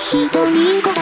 一人ご